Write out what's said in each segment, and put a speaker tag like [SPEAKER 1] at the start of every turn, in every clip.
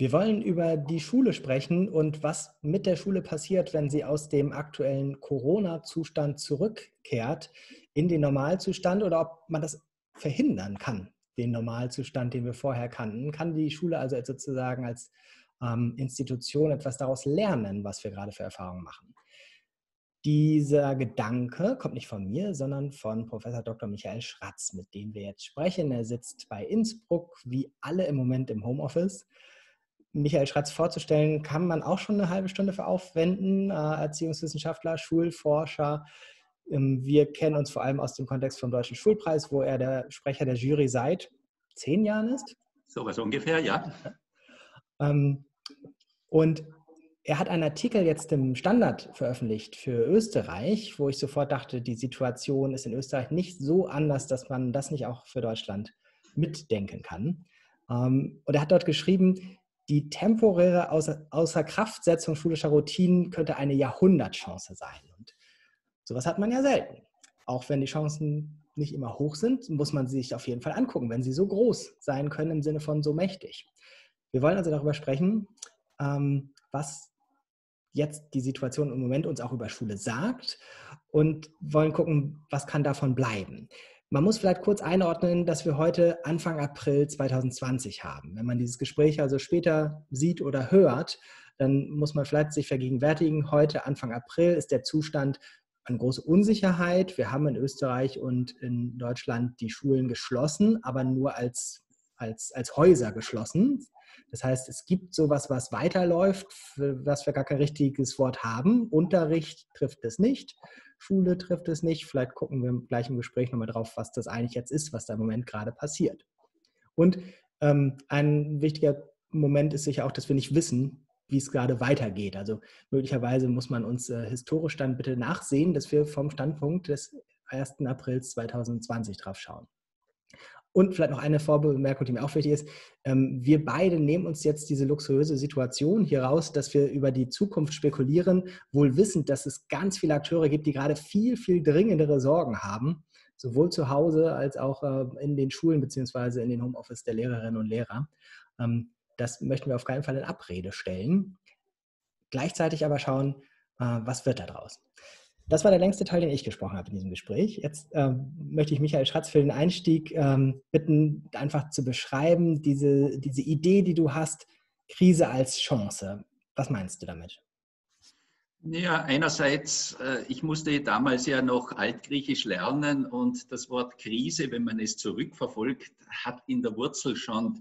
[SPEAKER 1] Wir wollen über die Schule sprechen und was mit der Schule passiert, wenn sie aus dem aktuellen Corona-Zustand zurückkehrt in den Normalzustand oder ob man das verhindern kann, den Normalzustand, den wir vorher kannten. Kann die Schule also sozusagen als ähm, Institution etwas daraus lernen, was wir gerade für Erfahrungen machen? Dieser Gedanke kommt nicht von mir, sondern von Professor Dr. Michael Schratz, mit dem wir jetzt sprechen. Er sitzt bei Innsbruck, wie alle im Moment im Homeoffice Michael Schratz vorzustellen, kann man auch schon eine halbe Stunde für aufwenden. Äh, Erziehungswissenschaftler, Schulforscher. Ähm, wir kennen uns vor allem aus dem Kontext vom Deutschen Schulpreis, wo er der Sprecher der Jury seit zehn Jahren ist.
[SPEAKER 2] So was ungefähr, ja.
[SPEAKER 1] Ähm, und er hat einen Artikel jetzt im Standard veröffentlicht für Österreich, wo ich sofort dachte, die Situation ist in Österreich nicht so anders, dass man das nicht auch für Deutschland mitdenken kann. Ähm, und er hat dort geschrieben, die temporäre Außer Außerkraftsetzung schulischer Routinen könnte eine Jahrhundertchance sein. Und sowas hat man ja selten. Auch wenn die Chancen nicht immer hoch sind, muss man sie sich auf jeden Fall angucken, wenn sie so groß sein können im Sinne von so mächtig. Wir wollen also darüber sprechen, ähm, was jetzt die Situation im Moment uns auch über Schule sagt und wollen gucken, was kann davon bleiben. Man muss vielleicht kurz einordnen, dass wir heute Anfang April 2020 haben. Wenn man dieses Gespräch also später sieht oder hört, dann muss man vielleicht sich vergegenwärtigen, heute Anfang April ist der Zustand eine große Unsicherheit. Wir haben in Österreich und in Deutschland die Schulen geschlossen, aber nur als, als, als Häuser geschlossen. Das heißt, es gibt sowas, was weiterläuft, was wir gar kein richtiges Wort haben. Unterricht trifft es nicht. Schule trifft es nicht. Vielleicht gucken wir gleich im Gespräch nochmal drauf, was das eigentlich jetzt ist, was da im Moment gerade passiert. Und ähm, ein wichtiger Moment ist sicher auch, dass wir nicht wissen, wie es gerade weitergeht. Also möglicherweise muss man uns äh, historisch dann bitte nachsehen, dass wir vom Standpunkt des 1. April 2020 drauf schauen. Und vielleicht noch eine Vorbemerkung, die mir auch wichtig ist. Ähm, wir beide nehmen uns jetzt diese luxuriöse Situation hier raus, dass wir über die Zukunft spekulieren, wohl wissend, dass es ganz viele Akteure gibt, die gerade viel, viel dringendere Sorgen haben, sowohl zu Hause als auch äh, in den Schulen beziehungsweise in den Homeoffice der Lehrerinnen und Lehrer. Ähm, das möchten wir auf keinen Fall in Abrede stellen. Gleichzeitig aber schauen, äh, was wird da draus. Das war der längste Teil, den ich gesprochen habe in diesem Gespräch. Jetzt ähm, möchte ich Michael Schratz für den Einstieg ähm, bitten, einfach zu beschreiben, diese, diese Idee, die du hast, Krise als Chance. Was meinst du damit?
[SPEAKER 2] Ja, einerseits, äh, ich musste damals ja noch Altgriechisch lernen und das Wort Krise, wenn man es zurückverfolgt, hat in der Wurzel schon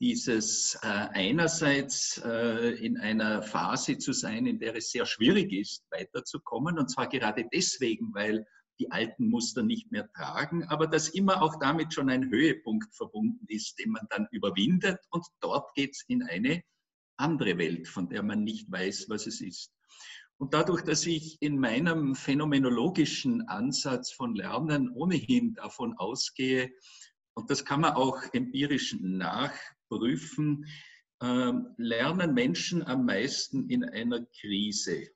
[SPEAKER 2] dieses äh, einerseits äh, in einer Phase zu sein, in der es sehr schwierig ist, weiterzukommen. Und zwar gerade deswegen, weil die alten Muster nicht mehr tragen, aber dass immer auch damit schon ein Höhepunkt verbunden ist, den man dann überwindet. Und dort geht es in eine andere Welt, von der man nicht weiß, was es ist. Und dadurch, dass ich in meinem phänomenologischen Ansatz von Lernen ohnehin davon ausgehe, und das kann man auch empirisch nach prüfen, ähm, lernen Menschen am meisten in einer Krise.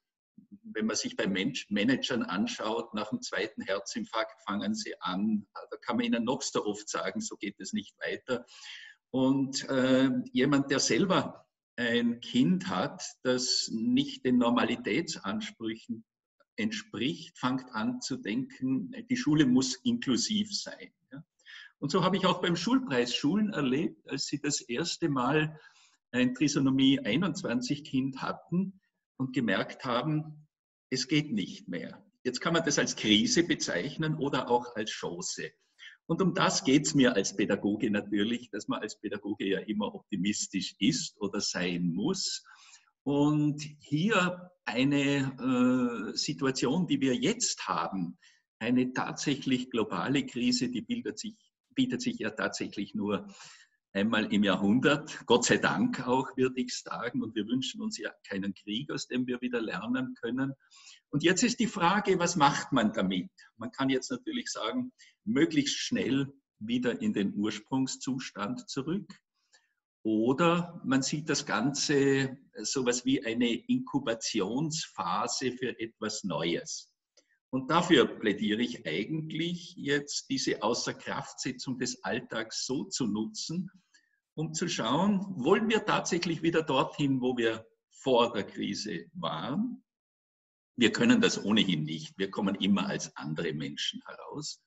[SPEAKER 2] Wenn man sich bei Mensch Managern anschaut, nach dem zweiten Herzinfarkt fangen sie an. Da kann man ihnen noch so oft sagen, so geht es nicht weiter. Und äh, jemand, der selber ein Kind hat, das nicht den Normalitätsansprüchen entspricht, fängt an zu denken, die Schule muss inklusiv sein. Und so habe ich auch beim Schulpreis Schulen erlebt, als sie das erste Mal ein Trisomie 21 Kind hatten und gemerkt haben, es geht nicht mehr. Jetzt kann man das als Krise bezeichnen oder auch als Chance. Und um das geht es mir als Pädagoge natürlich, dass man als Pädagoge ja immer optimistisch ist oder sein muss. Und hier eine äh, Situation, die wir jetzt haben, eine tatsächlich globale Krise, die bildet sich bietet sich ja tatsächlich nur einmal im Jahrhundert. Gott sei Dank auch, würde ich sagen. Und wir wünschen uns ja keinen Krieg, aus dem wir wieder lernen können. Und jetzt ist die Frage, was macht man damit? Man kann jetzt natürlich sagen, möglichst schnell wieder in den Ursprungszustand zurück. Oder man sieht das Ganze sowas wie eine Inkubationsphase für etwas Neues. Und dafür plädiere ich eigentlich jetzt diese Außerkraftsetzung des Alltags so zu nutzen, um zu schauen, wollen wir tatsächlich wieder dorthin, wo wir vor der Krise waren? Wir können das ohnehin nicht. Wir kommen immer als andere Menschen heraus.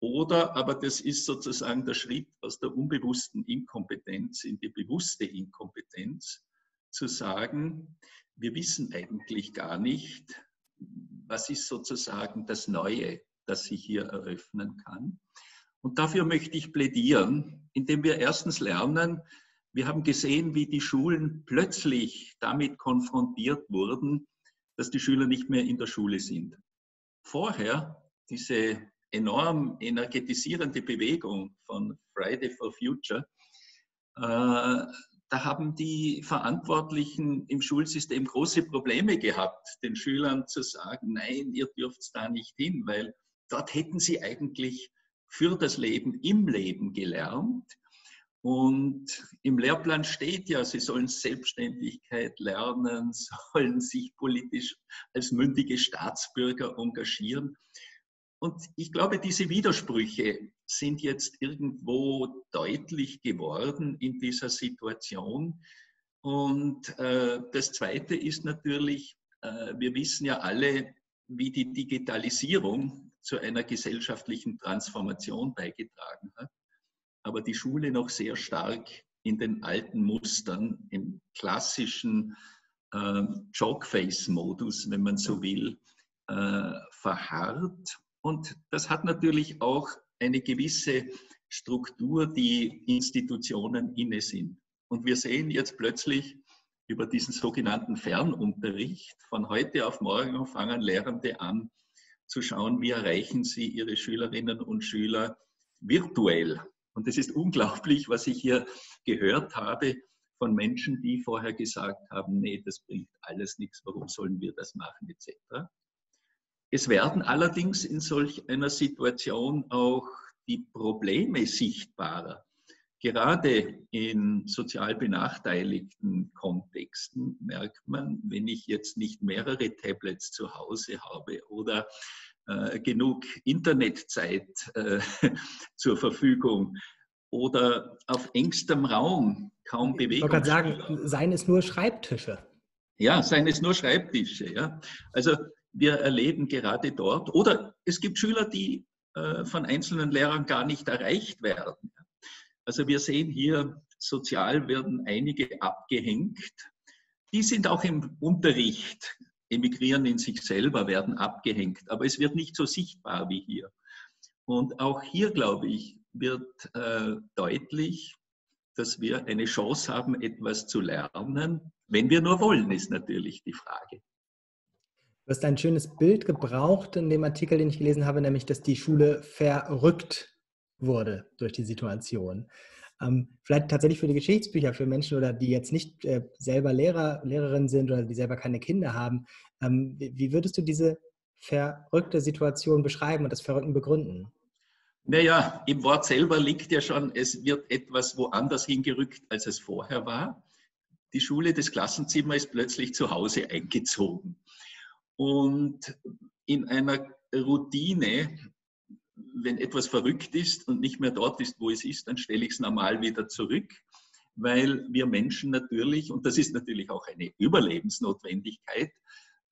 [SPEAKER 2] Oder aber das ist sozusagen der Schritt aus der unbewussten Inkompetenz in die bewusste Inkompetenz, zu sagen, wir wissen eigentlich gar nicht, was ist sozusagen das Neue, das sich hier eröffnen kann. Und dafür möchte ich plädieren, indem wir erstens lernen, wir haben gesehen, wie die Schulen plötzlich damit konfrontiert wurden, dass die Schüler nicht mehr in der Schule sind. Vorher, diese enorm energetisierende Bewegung von Friday for Future, äh, da haben die Verantwortlichen im Schulsystem große Probleme gehabt, den Schülern zu sagen, nein, ihr dürft da nicht hin, weil dort hätten sie eigentlich für das Leben im Leben gelernt. Und im Lehrplan steht ja, sie sollen Selbstständigkeit lernen, sollen sich politisch als mündige Staatsbürger engagieren. Und ich glaube, diese Widersprüche sind jetzt irgendwo deutlich geworden in dieser Situation. Und äh, das Zweite ist natürlich, äh, wir wissen ja alle, wie die Digitalisierung zu einer gesellschaftlichen Transformation beigetragen hat, aber die Schule noch sehr stark in den alten Mustern, im klassischen äh, Jokeface-Modus, wenn man so will, äh, verharrt. Und das hat natürlich auch eine gewisse Struktur, die Institutionen inne sind. Und wir sehen jetzt plötzlich über diesen sogenannten Fernunterricht, von heute auf morgen fangen Lehrende an, zu schauen, wie erreichen sie ihre Schülerinnen und Schüler virtuell. Und es ist unglaublich, was ich hier gehört habe von Menschen, die vorher gesagt haben, nee, das bringt alles nichts, warum sollen wir das machen, etc. Es werden allerdings in solch einer Situation auch die Probleme sichtbarer. Gerade in sozial benachteiligten Kontexten merkt man, wenn ich jetzt nicht mehrere Tablets zu Hause habe oder äh, genug Internetzeit äh, zur Verfügung oder auf engstem Raum kaum Bewegung.
[SPEAKER 1] Ich wollte gerade sagen, seien es nur Schreibtische.
[SPEAKER 2] Ja, seien es nur Schreibtische. Ja. Also wir erleben gerade dort, oder es gibt Schüler, die äh, von einzelnen Lehrern gar nicht erreicht werden. Also wir sehen hier, sozial werden einige abgehängt. Die sind auch im Unterricht, emigrieren in sich selber, werden abgehängt, aber es wird nicht so sichtbar wie hier. Und auch hier, glaube ich, wird äh, deutlich, dass wir eine Chance haben, etwas zu lernen. Wenn wir nur wollen, ist natürlich die Frage.
[SPEAKER 1] Du hast ein schönes Bild gebraucht in dem Artikel, den ich gelesen habe, nämlich, dass die Schule verrückt wurde durch die Situation. Ähm, vielleicht tatsächlich für die Geschichtsbücher, für Menschen oder die jetzt nicht äh, selber Lehrer, Lehrerin sind oder die selber keine Kinder haben. Ähm, wie, würdest du diese verrückte Situation beschreiben und das Verrückten begründen?
[SPEAKER 2] Naja, im Wort selber liegt ja schon, es wird etwas woanders hingerückt, als es vorher war. Die Schule, das Klassenzimmer ist plötzlich zu Hause eingezogen. Und in einer Routine, wenn etwas verrückt ist und nicht mehr dort ist, wo es ist, dann stelle ich es normal wieder zurück, weil wir Menschen natürlich, und das ist natürlich auch eine Überlebensnotwendigkeit,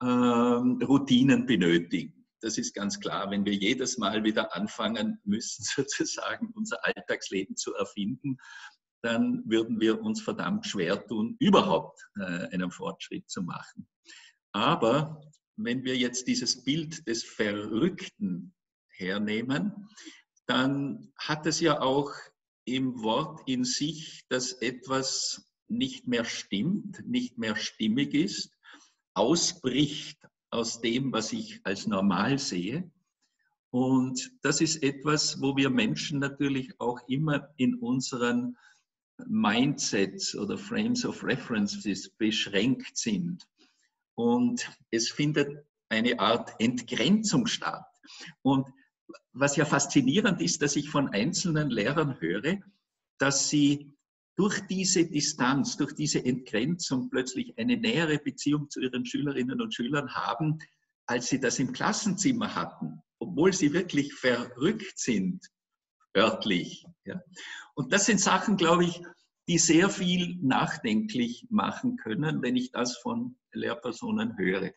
[SPEAKER 2] ähm, Routinen benötigen. Das ist ganz klar, wenn wir jedes Mal wieder anfangen müssen, sozusagen unser Alltagsleben zu erfinden, dann würden wir uns verdammt schwer tun, überhaupt äh, einen Fortschritt zu machen. Aber wenn wir jetzt dieses Bild des Verrückten hernehmen, dann hat es ja auch im Wort in sich, dass etwas nicht mehr stimmt, nicht mehr stimmig ist, ausbricht aus dem, was ich als normal sehe. Und das ist etwas, wo wir Menschen natürlich auch immer in unseren Mindsets oder Frames of References beschränkt sind. Und es findet eine Art Entgrenzung statt. Und was ja faszinierend ist, dass ich von einzelnen Lehrern höre, dass sie durch diese Distanz, durch diese Entgrenzung plötzlich eine nähere Beziehung zu ihren Schülerinnen und Schülern haben, als sie das im Klassenzimmer hatten, obwohl sie wirklich verrückt sind, örtlich. Ja. Und das sind Sachen, glaube ich, die sehr viel nachdenklich machen können, wenn ich das von Lehrpersonen höre.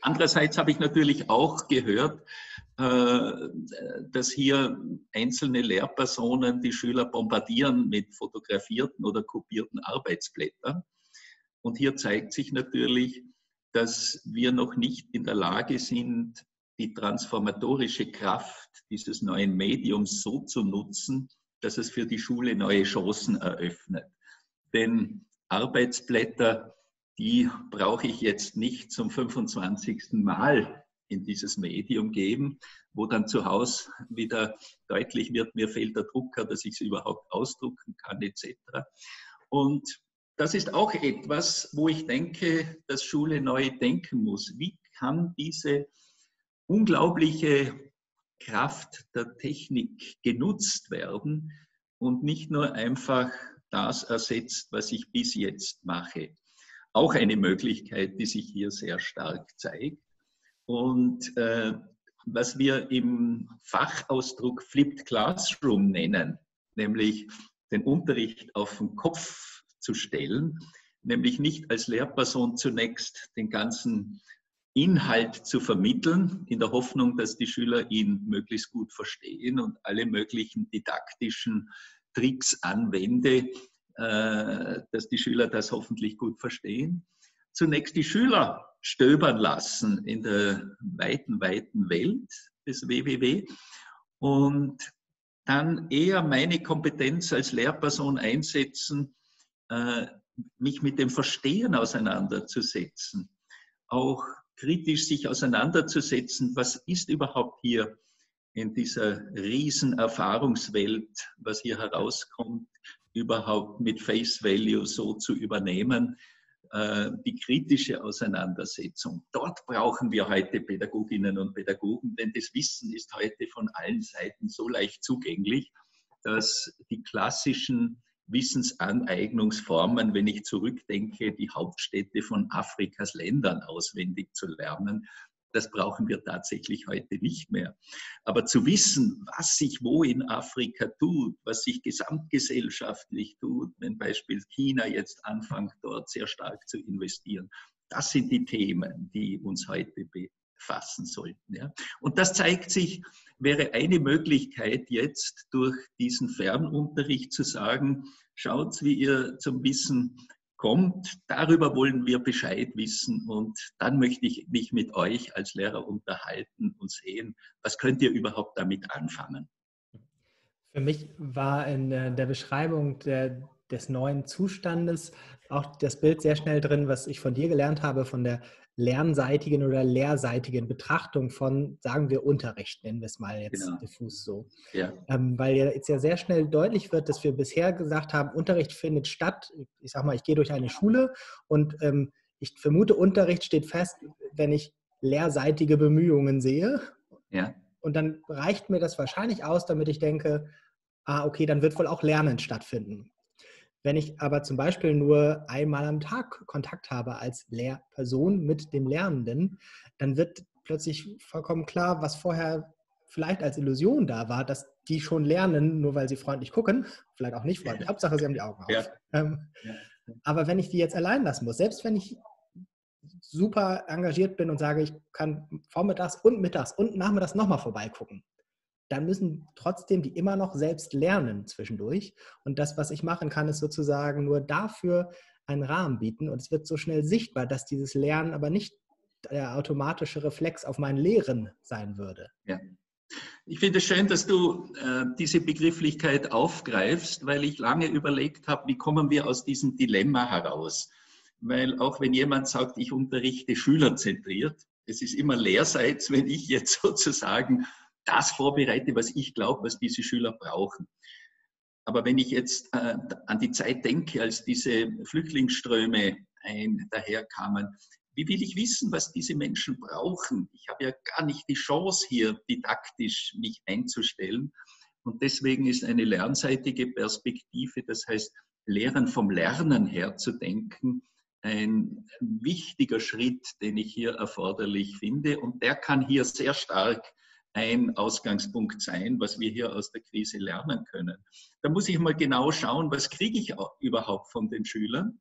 [SPEAKER 2] Andererseits habe ich natürlich auch gehört, äh, dass hier einzelne Lehrpersonen die Schüler bombardieren mit fotografierten oder kopierten Arbeitsblättern. Und hier zeigt sich natürlich, dass wir noch nicht in der Lage sind, die transformatorische Kraft dieses neuen Mediums so zu nutzen, dass es für die Schule neue Chancen eröffnet. Denn Arbeitsblätter, die brauche ich jetzt nicht zum 25. Mal in dieses Medium geben, wo dann zu Hause wieder deutlich wird, mir fehlt der Drucker, dass ich es überhaupt ausdrucken kann, etc. Und das ist auch etwas, wo ich denke, dass Schule neu denken muss. Wie kann diese unglaubliche Kraft der Technik genutzt werden und nicht nur einfach das ersetzt, was ich bis jetzt mache. Auch eine Möglichkeit, die sich hier sehr stark zeigt. Und äh, was wir im Fachausdruck Flipped Classroom nennen, nämlich den Unterricht auf den Kopf zu stellen, nämlich nicht als Lehrperson zunächst den ganzen Inhalt zu vermitteln, in der Hoffnung, dass die Schüler ihn möglichst gut verstehen und alle möglichen didaktischen Tricks anwende, äh, dass die Schüler das hoffentlich gut verstehen. Zunächst die Schüler stöbern lassen in der weiten, weiten Welt des WWW und dann eher meine Kompetenz als Lehrperson einsetzen, äh, mich mit dem Verstehen auseinanderzusetzen, auch kritisch sich auseinanderzusetzen, was ist überhaupt hier in dieser riesen Erfahrungswelt, was hier herauskommt, überhaupt mit Face Value so zu übernehmen, äh, die kritische Auseinandersetzung. Dort brauchen wir heute Pädagoginnen und Pädagogen, denn das Wissen ist heute von allen Seiten so leicht zugänglich, dass die klassischen Wissensaneignungsformen, wenn ich zurückdenke, die Hauptstädte von Afrikas Ländern auswendig zu lernen. Das brauchen wir tatsächlich heute nicht mehr. Aber zu wissen, was sich wo in Afrika tut, was sich gesamtgesellschaftlich tut, wenn beispielsweise China jetzt anfängt, dort sehr stark zu investieren, das sind die Themen, die uns heute befassen sollten. Ja. Und das zeigt sich, wäre eine Möglichkeit jetzt durch diesen Fernunterricht zu sagen, schaut, wie ihr zum Wissen kommt. Darüber wollen wir Bescheid wissen und dann möchte ich mich mit euch als Lehrer unterhalten und sehen, was könnt ihr überhaupt damit anfangen.
[SPEAKER 1] Für mich war in der Beschreibung der, des neuen Zustandes auch das Bild sehr schnell drin, was ich von dir gelernt habe, von der lernseitigen oder lehrseitigen Betrachtung von, sagen wir, Unterricht, nennen wir es mal jetzt genau. diffus so. Ja. Ähm, weil jetzt ja sehr schnell deutlich wird, dass wir bisher gesagt haben, Unterricht findet statt. Ich sage mal, ich gehe durch eine Schule und ähm, ich vermute, Unterricht steht fest, wenn ich lehrseitige Bemühungen sehe. Ja. Und dann reicht mir das wahrscheinlich aus, damit ich denke, ah, okay, dann wird wohl auch Lernen stattfinden. Wenn ich aber zum Beispiel nur einmal am Tag Kontakt habe als Lehrperson mit dem Lernenden, dann wird plötzlich vollkommen klar, was vorher vielleicht als Illusion da war, dass die schon lernen, nur weil sie freundlich gucken, vielleicht auch nicht freundlich, Hauptsache sie haben die Augen auf. Ja. Ähm, ja. Aber wenn ich die jetzt allein lassen muss, selbst wenn ich super engagiert bin und sage, ich kann vormittags und mittags und nachmittags nochmal vorbeigucken, dann müssen trotzdem die immer noch selbst lernen zwischendurch. Und das, was ich machen kann, ist sozusagen nur dafür einen Rahmen bieten. Und es wird so schnell sichtbar, dass dieses Lernen aber nicht der automatische Reflex auf mein Lehren sein würde.
[SPEAKER 2] Ja. Ich finde es schön, dass du äh, diese Begrifflichkeit aufgreifst, weil ich lange überlegt habe, wie kommen wir aus diesem Dilemma heraus. Weil auch wenn jemand sagt, ich unterrichte schülerzentriert, es ist immer lehrseits, wenn ich jetzt sozusagen das vorbereite, was ich glaube, was diese Schüler brauchen. Aber wenn ich jetzt äh, an die Zeit denke, als diese Flüchtlingsströme ein, daherkamen, wie will ich wissen, was diese Menschen brauchen? Ich habe ja gar nicht die Chance, hier didaktisch mich einzustellen. Und deswegen ist eine lernseitige Perspektive, das heißt, Lehren vom Lernen her zu denken, ein wichtiger Schritt, den ich hier erforderlich finde. Und der kann hier sehr stark ein Ausgangspunkt sein, was wir hier aus der Krise lernen können. Da muss ich mal genau schauen, was kriege ich überhaupt von den Schülern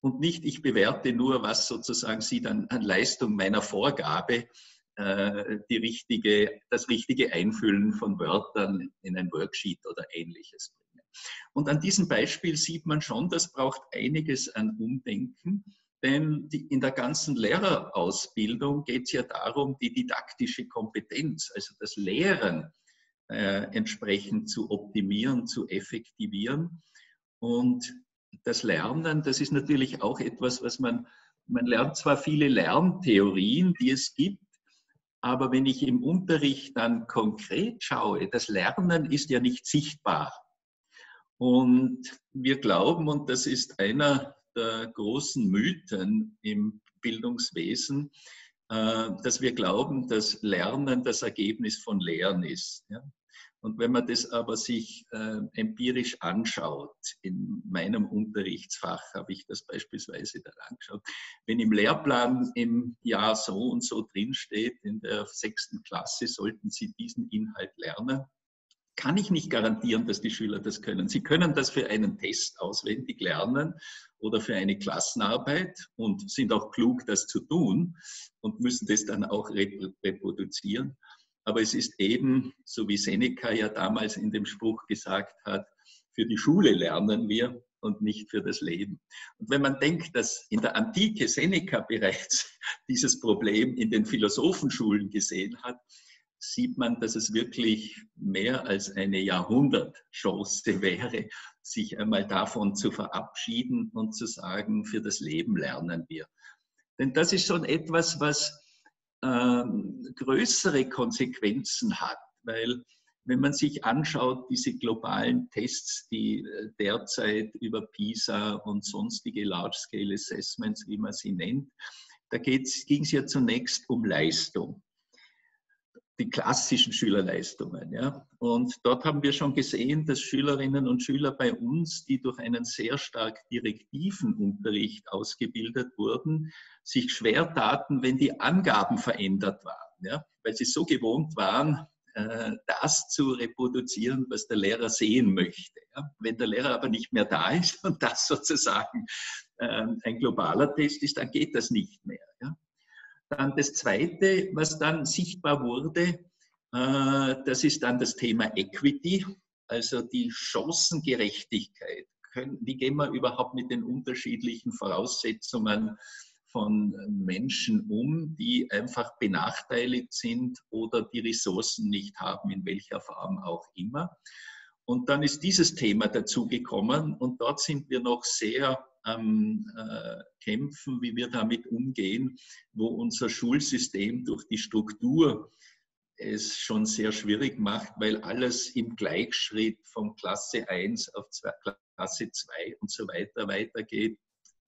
[SPEAKER 2] und nicht, ich bewerte nur, was sozusagen sie dann an Leistung meiner Vorgabe äh, die richtige, das richtige Einfüllen von Wörtern in ein Worksheet oder ähnliches bringen. Und an diesem Beispiel sieht man schon, das braucht einiges an Umdenken, denn die, in der ganzen Lehrerausbildung geht es ja darum, die didaktische Kompetenz, also das Lehren äh, entsprechend zu optimieren, zu effektivieren. Und das Lernen, das ist natürlich auch etwas, was man, man lernt zwar viele Lerntheorien, die es gibt, aber wenn ich im Unterricht dann konkret schaue, das Lernen ist ja nicht sichtbar. Und wir glauben, und das ist einer der großen Mythen im Bildungswesen, äh, dass wir glauben, dass Lernen das Ergebnis von Lehren ist. Und wenn man das aber sich äh, empirisch anschaut, in meinem Unterrichtsfach habe ich das beispielsweise dann angeschaut, wenn im Lehrplan im Jahr so und so drinsteht, in der sechsten Klasse sollten Sie diesen Inhalt lernen, kann ich nicht garantieren, dass die Schüler das können. Sie können das für einen Test auswendig lernen oder für eine Klassenarbeit und sind auch klug, das zu tun und müssen das dann auch reproduzieren. Aber es ist eben, so wie Seneca ja damals in dem Spruch gesagt hat, für die Schule lernen wir und nicht für das Leben. Und wenn man denkt, dass in der Antike Seneca bereits dieses Problem in den Philosophenschulen gesehen hat, sieht man, dass es wirklich mehr als eine Jahrhundertchance wäre, sich einmal davon zu verabschieden und zu sagen, für das Leben lernen wir. Denn das ist schon etwas, was ähm, größere Konsequenzen hat, weil wenn man sich anschaut, diese globalen Tests, die äh, derzeit über PISA und sonstige Large-Scale Assessments, wie man sie nennt, da ging es ja zunächst um Leistung die klassischen Schülerleistungen. Ja. Und dort haben wir schon gesehen, dass Schülerinnen und Schüler bei uns, die durch einen sehr stark direktiven Unterricht ausgebildet wurden, sich schwer taten, wenn die Angaben verändert waren, ja, weil sie so gewohnt waren, äh, das zu reproduzieren, was der Lehrer sehen möchte. Wenn der Lehrer aber nicht mehr da ist und das sozusagen ähm, ein globaler Test ist, dann geht das nicht mehr. Dann das Zweite, was dann sichtbar wurde, äh, das ist dann das Thema Equity, also die Chancengerechtigkeit. Wie gehen wir überhaupt mit den unterschiedlichen Voraussetzungen von Menschen um, die einfach benachteiligt sind oder die Ressourcen nicht haben, in welcher Form auch immer. Und dann ist dieses Thema dazugekommen und dort sind wir noch sehr am äh, Kämpfen, wie wir damit umgehen, wo unser Schulsystem durch die Struktur es schon sehr schwierig macht, weil alles im Gleichschritt von Klasse 1 auf Klasse 2 und so weiter weitergeht.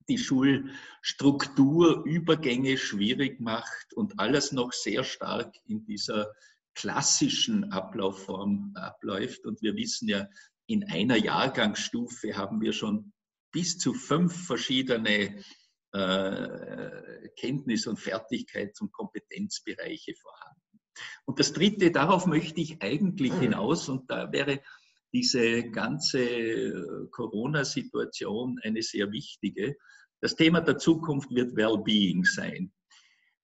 [SPEAKER 2] Die Schulstruktur Übergänge schwierig macht und alles noch sehr stark in dieser klassischen Ablaufform abläuft. Und wir wissen ja, in einer Jahrgangsstufe haben wir schon bis zu fünf verschiedene äh, Kenntnis- und Fertigkeits- und Kompetenzbereiche vorhanden. Und das Dritte, darauf möchte ich eigentlich mhm. hinaus, und da wäre diese ganze äh, Corona-Situation eine sehr wichtige. Das Thema der Zukunft wird Wellbeing sein.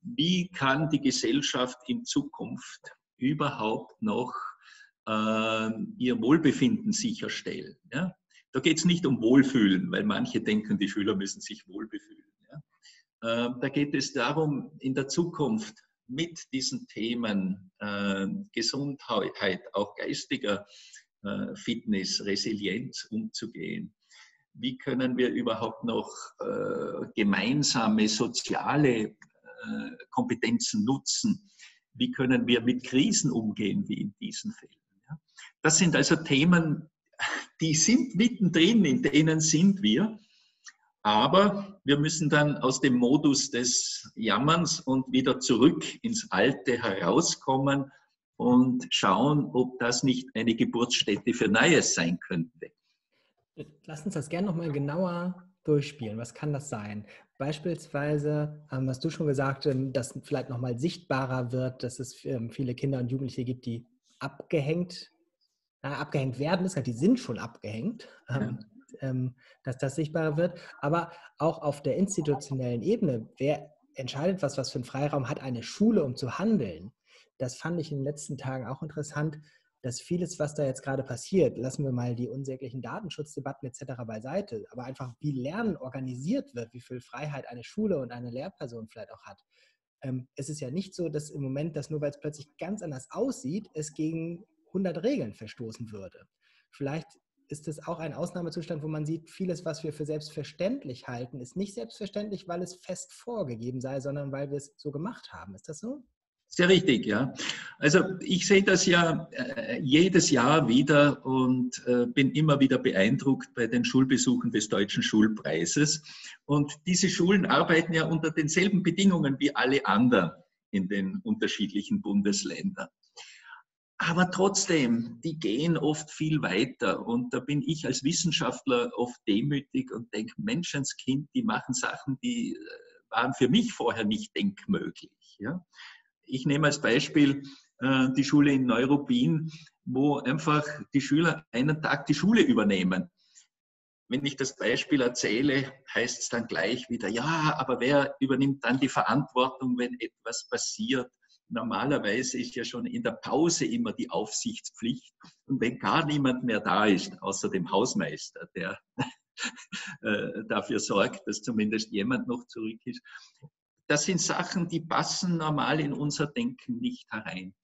[SPEAKER 2] Wie kann die Gesellschaft in Zukunft überhaupt noch äh, ihr Wohlbefinden sicherstellen? Ja? Da geht es nicht um Wohlfühlen, weil manche denken, die Schüler müssen sich wohlbefühlen. Ja. Äh, da geht es darum, in der Zukunft mit diesen Themen äh, Gesundheit, auch geistiger äh, Fitness, Resilienz umzugehen. Wie können wir überhaupt noch äh, gemeinsame soziale äh, Kompetenzen nutzen? Wie können wir mit Krisen umgehen, wie in diesen Fällen? Ja? Das sind also Themen, die sind mittendrin, in denen sind wir. Aber wir müssen dann aus dem Modus des Jammerns und wieder zurück ins Alte herauskommen und schauen, ob das nicht eine Geburtsstätte für Neues sein könnte.
[SPEAKER 1] Lass uns das gerne nochmal genauer durchspielen? Was kann das sein? Beispielsweise ähm, hast du schon gesagt, ähm, dass vielleicht nochmal sichtbarer wird, dass es ähm, viele Kinder und Jugendliche gibt, die abgehängt, abgehängt werden, ist, die sind schon abgehängt, ähm, ähm, dass das sichtbarer wird. Aber auch auf der institutionellen Ebene, wer entscheidet was, was für einen Freiraum hat eine Schule, um zu handeln? Das fand ich in den letzten Tagen auch interessant dass vieles, was da jetzt gerade passiert, lassen wir mal die unsäglichen Datenschutzdebatten etc. beiseite, aber einfach wie Lernen organisiert wird, wie viel Freiheit eine Schule und eine Lehrperson vielleicht auch hat. Ähm, es ist ja nicht so, dass im Moment, dass nur weil es plötzlich ganz anders aussieht, es gegen 100 Regeln verstoßen würde. Vielleicht ist es auch ein Ausnahmezustand, wo man sieht, vieles, was wir für selbstverständlich halten, ist nicht selbstverständlich, weil es fest vorgegeben sei, sondern weil wir es so gemacht haben. Ist das so?
[SPEAKER 2] Sehr richtig, ja. Also ich sehe das ja äh, jedes Jahr wieder und äh, bin immer wieder beeindruckt bei den Schulbesuchen des Deutschen Schulpreises. Und diese Schulen arbeiten ja unter denselben Bedingungen wie alle anderen in den unterschiedlichen Bundesländern. Aber trotzdem, die gehen oft viel weiter. Und da bin ich als Wissenschaftler oft demütig und denke, Menschenskind, die machen Sachen, die äh, waren für mich vorher nicht denkmöglich. Ja? Ich nehme als Beispiel äh, die Schule in Neuruppin, wo einfach die Schüler einen Tag die Schule übernehmen. Wenn ich das Beispiel erzähle, heißt es dann gleich wieder, ja, aber wer übernimmt dann die Verantwortung, wenn etwas passiert? Normalerweise ist ja schon in der Pause immer die Aufsichtspflicht. Und wenn gar niemand mehr da ist, außer dem Hausmeister, der äh, dafür sorgt, dass zumindest jemand noch zurück ist, das sind Sachen, die passen normal in unser Denken nicht herein.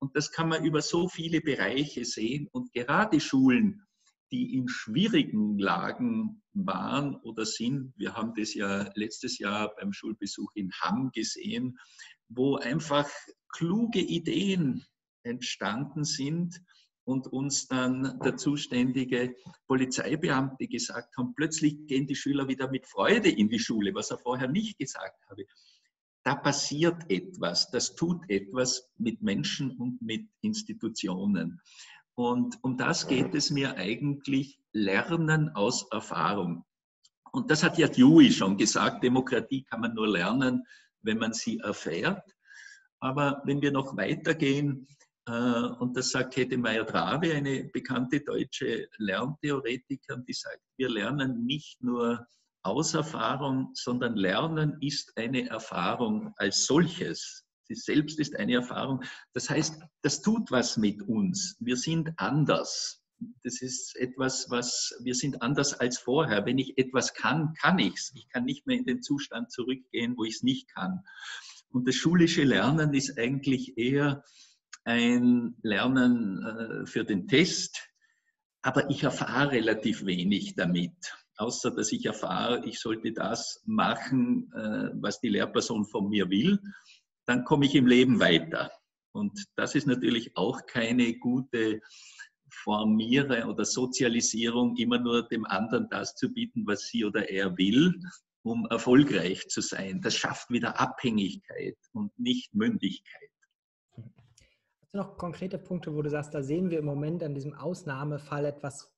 [SPEAKER 2] Und das kann man über so viele Bereiche sehen. Und gerade Schulen, die in schwierigen Lagen waren oder sind, wir haben das ja letztes Jahr beim Schulbesuch in Hamm gesehen, wo einfach kluge Ideen entstanden sind und uns dann der zuständige Polizeibeamte gesagt haben, plötzlich gehen die Schüler wieder mit Freude in die Schule, was er vorher nicht gesagt habe da passiert etwas, das tut etwas mit Menschen und mit Institutionen. Und um das geht es mir eigentlich, Lernen aus Erfahrung. Und das hat ja Dewey schon gesagt, Demokratie kann man nur lernen, wenn man sie erfährt. Aber wenn wir noch weitergehen, äh, und das sagt Käthe Meyer-Drave, eine bekannte deutsche Lerntheoretikerin, die sagt, wir lernen nicht nur aus Erfahrung, sondern Lernen ist eine Erfahrung als solches. Sie selbst ist eine Erfahrung. Das heißt, das tut was mit uns. Wir sind anders. Das ist etwas, was wir sind anders als vorher. Wenn ich etwas kann, kann ich es. Ich kann nicht mehr in den Zustand zurückgehen, wo ich es nicht kann. Und das schulische Lernen ist eigentlich eher ein Lernen äh, für den Test, aber ich erfahre relativ wenig damit außer dass ich erfahre, ich sollte das machen, äh, was die Lehrperson von mir will, dann komme ich im Leben weiter. Und das ist natürlich auch keine gute Formiere oder Sozialisierung, immer nur dem anderen das zu bieten, was sie oder er will, um erfolgreich zu sein. Das schafft wieder Abhängigkeit und nicht Mündigkeit.
[SPEAKER 1] Hast du noch konkrete Punkte, wo du sagst, da sehen wir im Moment an diesem Ausnahmefall etwas,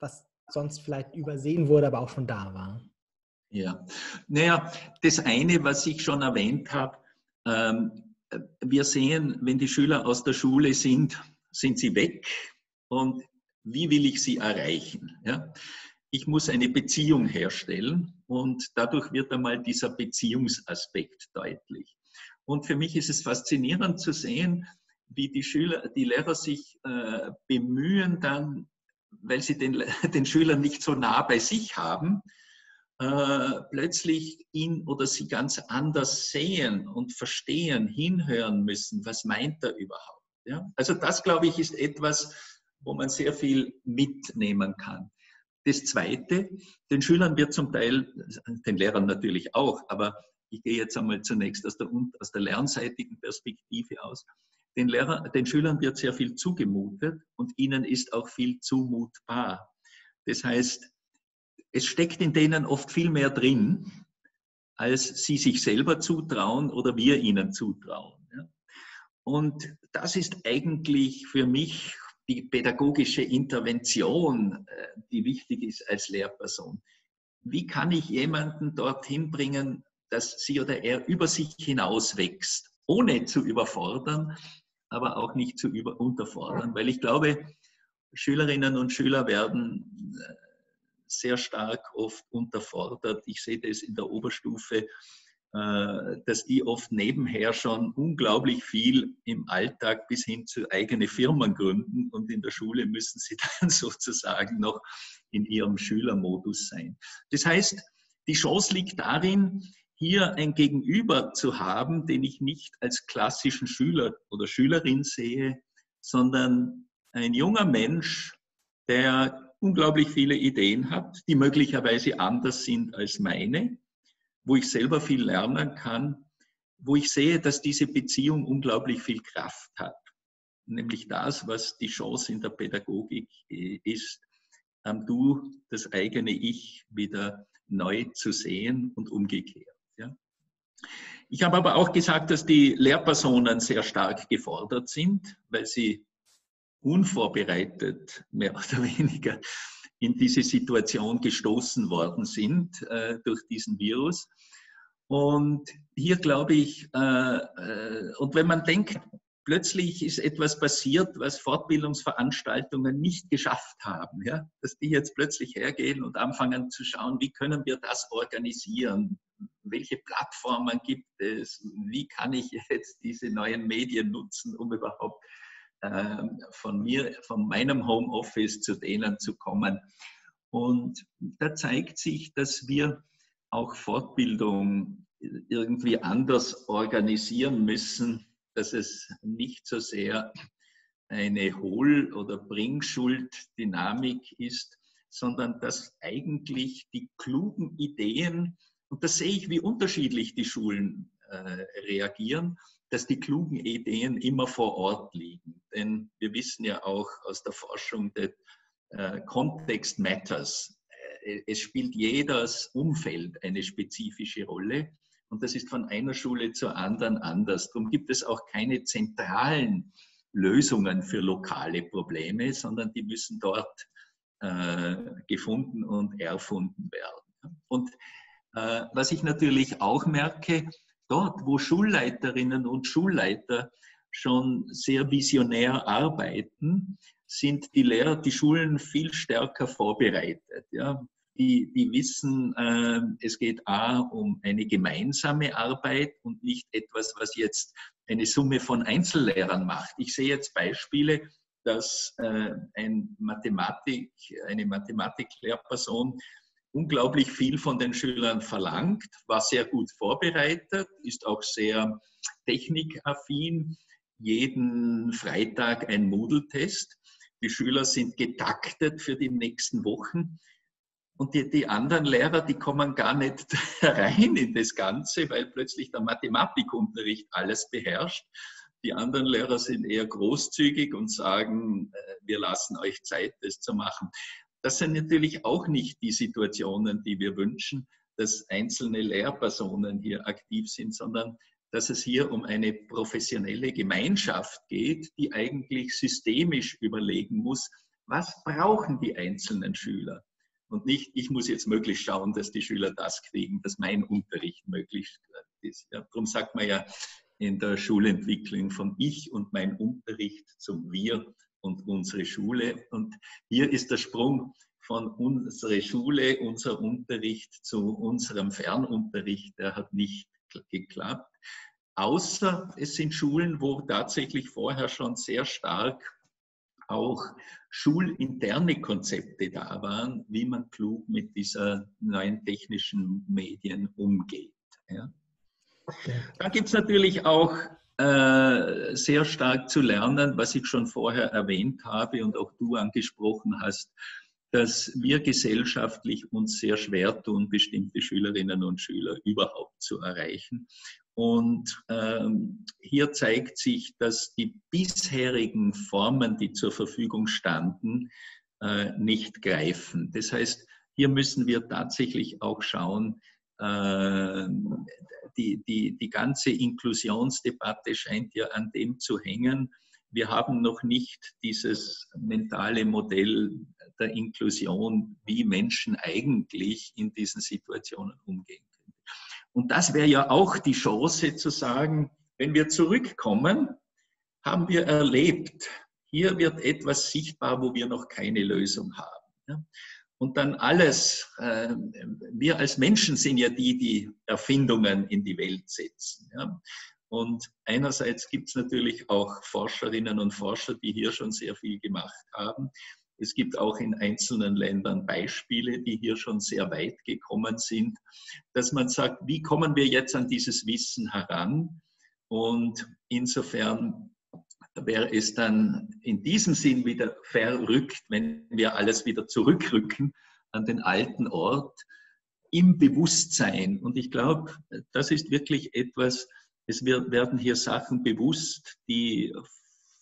[SPEAKER 1] was sonst vielleicht übersehen wurde, aber auch schon da war?
[SPEAKER 2] Ja, naja, das eine, was ich schon erwähnt habe, ähm, wir sehen, wenn die Schüler aus der Schule sind, sind sie weg und wie will ich sie erreichen? Ja? Ich muss eine Beziehung herstellen und dadurch wird einmal dieser Beziehungsaspekt deutlich. Und für mich ist es faszinierend zu sehen, wie die Schüler, die Lehrer sich äh, bemühen, dann weil sie den, den Schüler nicht so nah bei sich haben, äh, plötzlich ihn oder sie ganz anders sehen und verstehen, hinhören müssen, was meint er überhaupt. Ja? Also das, glaube ich, ist etwas, wo man sehr viel mitnehmen kann. Das Zweite, den Schülern wird zum Teil, den Lehrern natürlich auch, aber ich gehe jetzt einmal zunächst aus der, aus der lernseitigen Perspektive aus, den, Lehrer, den Schülern wird sehr viel zugemutet und ihnen ist auch viel zumutbar. Das heißt, es steckt in denen oft viel mehr drin, als sie sich selber zutrauen oder wir ihnen zutrauen. Und das ist eigentlich für mich die pädagogische Intervention, äh, die wichtig ist als Lehrperson. wie kann ich jemanden dorthin bringen, dass sie oder er über sich hinaus wächst, ohne zu überfordern, aber auch nicht zu über unterfordern, weil ich glaube, Schülerinnen und Schüler werden äh, sehr stark oft unterfordert. Ich sehe das in der Oberstufe, dass die oft nebenher schon unglaublich viel im Alltag bis hin zu eigene Firmen gründen und in der Schule müssen sie dann sozusagen noch in ihrem Schülermodus sein. Das heißt, die Chance liegt darin, hier ein Gegenüber zu haben, den ich nicht als klassischen Schüler oder Schülerin sehe, sondern ein junger Mensch, der unglaublich viele Ideen hat, die möglicherweise anders sind als meine, wo ich selber viel lernen kann, wo ich sehe, dass diese Beziehung unglaublich viel Kraft hat. Nämlich das, was die Chance in der Pädagogik äh, ist, am Du, das eigene Ich wieder neu zu sehen und umgekehrt. Ja. Ich habe aber auch gesagt, dass die Lehrpersonen sehr stark gefordert sind, weil sie unvorbereitet, mehr oder weniger, in diese Situation gestoßen worden sind äh, durch diesen Virus. Und hier glaube ich, äh, äh, und wenn man denkt, plötzlich ist etwas passiert, was Fortbildungsveranstaltungen nicht geschafft haben, ja? dass die jetzt plötzlich hergehen und anfangen zu schauen, wie können wir das organisieren, welche Plattformen gibt es, wie kann ich jetzt diese neuen Medien nutzen, um überhaupt von mir, von meinem Homeoffice zu denen zu kommen. Und da zeigt sich, dass wir auch Fortbildung irgendwie anders organisieren müssen, dass es nicht so sehr eine Hohl- oder Bringschuld-Dynamik ist, sondern dass eigentlich die klugen Ideen, und das sehe ich, wie unterschiedlich die Schulen äh, reagieren, dass die klugen Ideen immer vor Ort liegen. Denn wir wissen ja auch aus der Forschung, dass äh, Context matters. Äh, es spielt jedes Umfeld eine spezifische Rolle. Und das ist von einer Schule zur anderen anders. Darum gibt es auch keine zentralen Lösungen für lokale Probleme, sondern die müssen dort äh, gefunden und erfunden werden. Und äh, was ich natürlich auch merke, dort, wo Schulleiterinnen und Schulleiter schon sehr visionär arbeiten, sind die Lehrer, die Schulen viel stärker vorbereitet. Ja. Die, die wissen, äh, es geht A um eine gemeinsame Arbeit und nicht etwas, was jetzt eine Summe von Einzellehrern macht. Ich sehe jetzt Beispiele, dass äh, ein Mathematik, eine Mathematiklehrperson unglaublich viel von den Schülern verlangt, war sehr gut vorbereitet, ist auch sehr technikaffin. Jeden Freitag ein Moodle-Test. Die Schüler sind getaktet für die nächsten Wochen. Und die, die, anderen Lehrer, die kommen gar nicht rein in das Ganze, weil plötzlich der Mathematikunterricht alles beherrscht. Die anderen Lehrer sind eher großzügig und sagen, äh, wir lassen euch Zeit, das zu machen. Das sind natürlich auch nicht die Situationen, die wir wünschen, dass einzelne Lehrpersonen hier aktiv sind, sondern dass es hier um eine professionelle Gemeinschaft geht, die eigentlich systemisch überlegen muss, was brauchen die einzelnen Schüler? Und nicht, ich muss jetzt möglichst schauen, dass die Schüler das kriegen, dass mein Unterricht möglichst ist. Ja, darum sagt man ja in der Schulentwicklung von ich und mein Unterricht zum wir und unsere Schule. Und hier ist der Sprung von unserer Schule, unser Unterricht zu unserem Fernunterricht, der hat nicht geklappt. Außer es sind Schulen, wo tatsächlich vorher schon sehr stark auch schulinterne Konzepte da waren, wie man klug mit dieser neuen technischen Medien umgeht. Ja. Dann gibt es natürlich auch äh, sehr stark zu lernen, was ich schon vorher erwähnt habe und auch du angesprochen hast, dass wir gesellschaftlich uns sehr schwer tun, bestimmte Schülerinnen und Schüler überhaupt zu erreichen. Und ähm, hier zeigt sich, dass die bisherigen Formen, die zur Verfügung standen, äh, nicht greifen. Das heißt, hier müssen wir tatsächlich auch schauen, die, die, die ganze Inklusionsdebatte scheint ja an dem zu hängen. Wir haben noch nicht dieses mentale Modell der Inklusion, wie Menschen eigentlich in diesen Situationen umgehen können. Und das wäre ja auch die Chance zu sagen, wenn wir zurückkommen, haben wir erlebt, hier wird etwas sichtbar, wo wir noch keine Lösung haben. Und dann alles, äh, wir als Menschen sind ja die, die Erfindungen in die Welt setzen. Und einerseits gibt es natürlich auch Forscherinnen und Forscher, die hier schon sehr viel gemacht haben. Es gibt auch in einzelnen Ländern Beispiele, die hier schon sehr weit gekommen sind, dass man sagt, wie kommen wir jetzt an dieses Wissen heran? Und insofern wäre es dann in diesem Sinn wieder verrückt, wenn wir alles wieder zurückrücken an den alten Ort im Bewusstsein. Und ich glaube, das ist wirklich etwas, es werden hier Sachen bewusst, die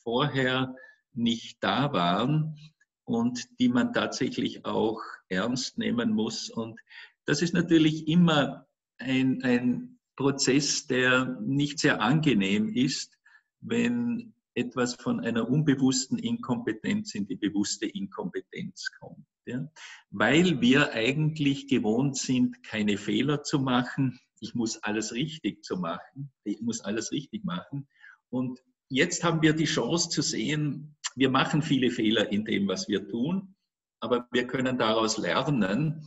[SPEAKER 2] vorher nicht da waren und die man tatsächlich auch ernst nehmen muss. Und das ist natürlich immer ein, ein Prozess, der nicht sehr angenehm ist, wenn etwas von einer unbewussten Inkompetenz in die bewusste Inkompetenz kommt. Ja? Weil wir eigentlich gewohnt sind, keine Fehler zu machen. Ich muss alles richtig zu machen. Ich muss alles richtig machen. Und jetzt haben wir die Chance zu sehen, wir machen viele Fehler in dem, was wir tun, aber wir können daraus lernen.